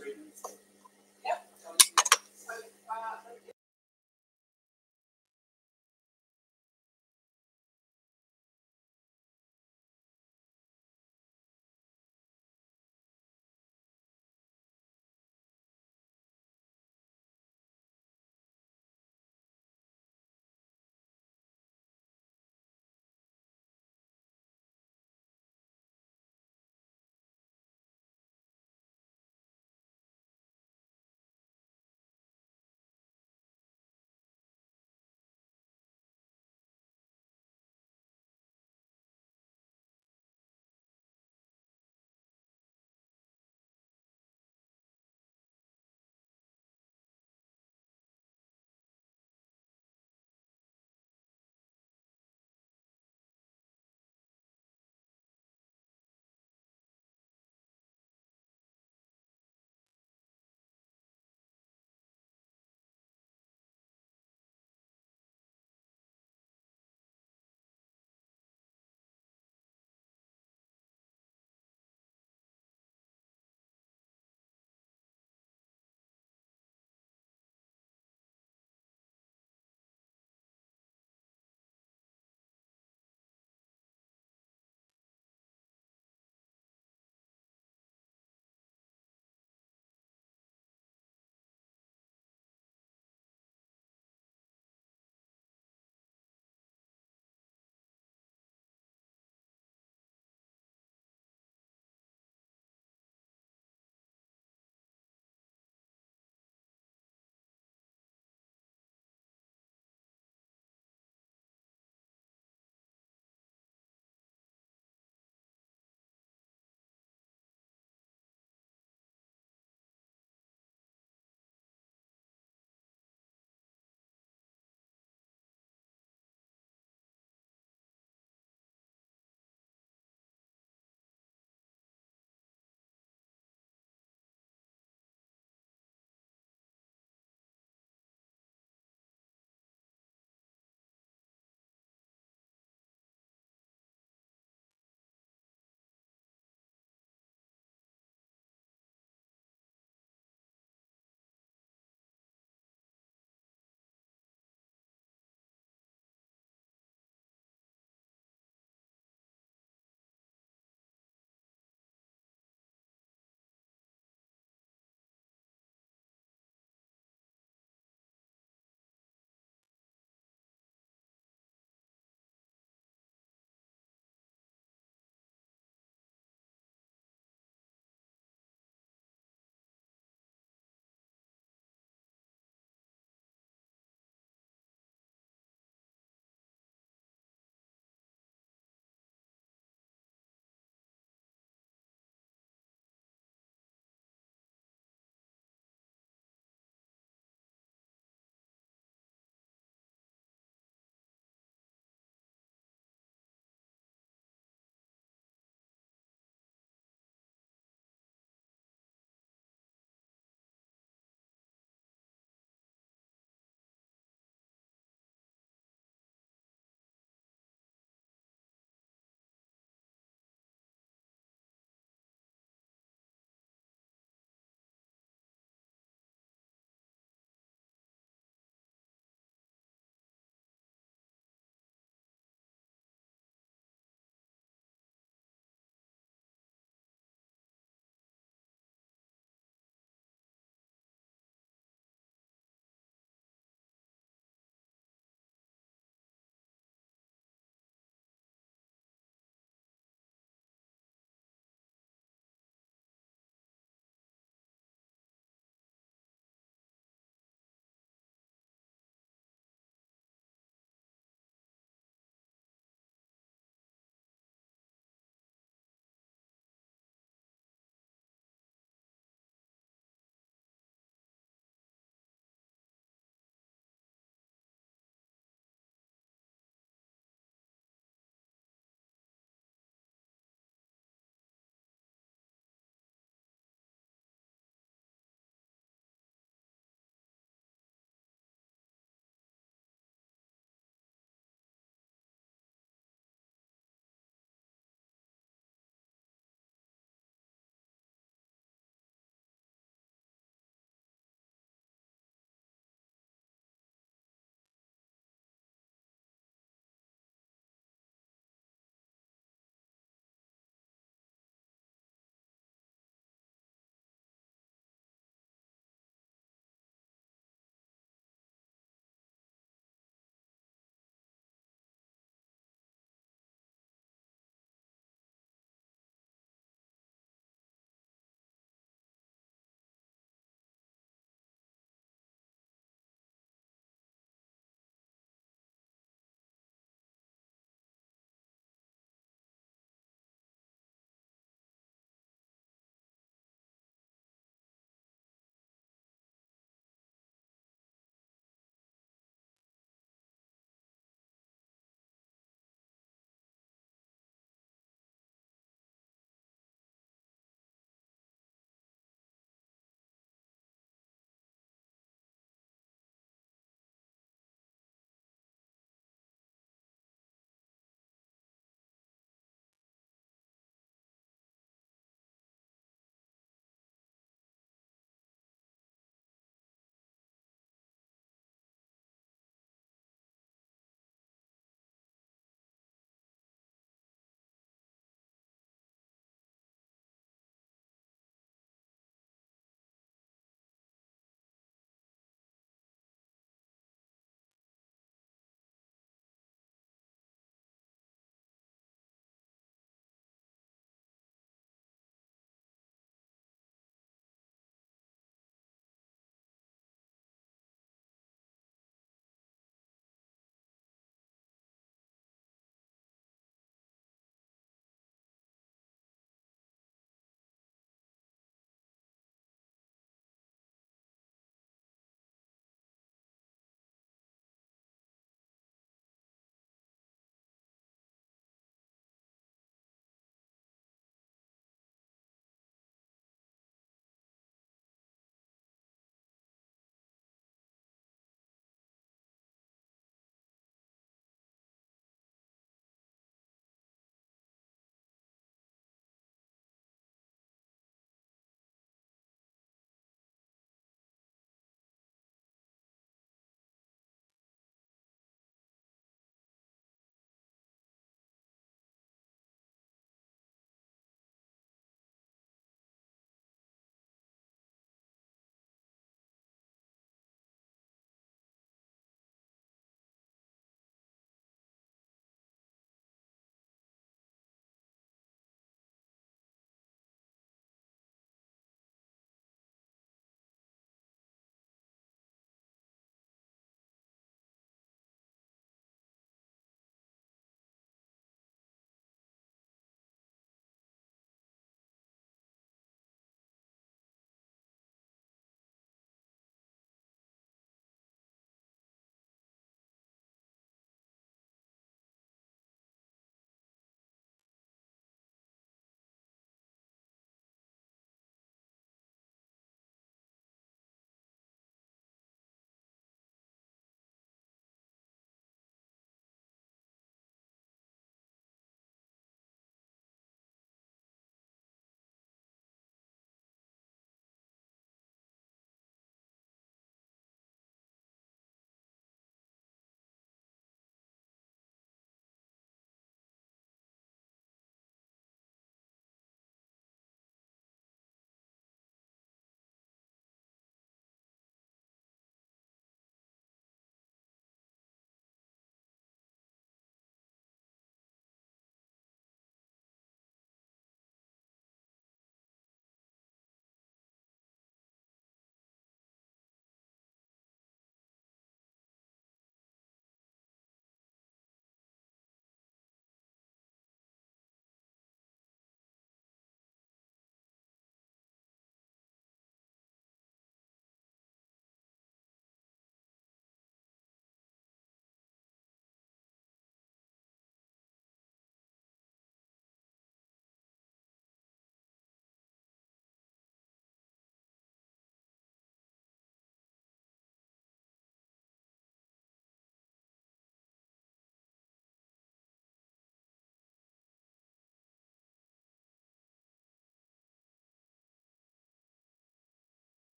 Ravens.